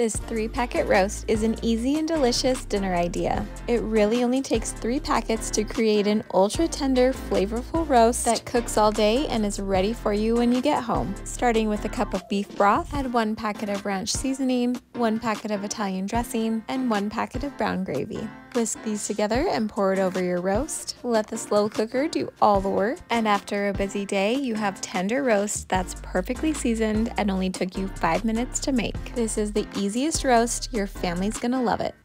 This three packet roast is an easy and delicious dinner idea. It really only takes three packets to create an ultra tender, flavorful roast that cooks all day and is ready for you when you get home. Starting with a cup of beef broth, add one packet of ranch seasoning, one packet of Italian dressing, and one packet of brown gravy. Whisk these together and pour it over your roast. Let the slow cooker do all the work. And after a busy day, you have tender roast that's perfectly seasoned and only took you five minutes to make. This is the easiest roast. Your family's gonna love it.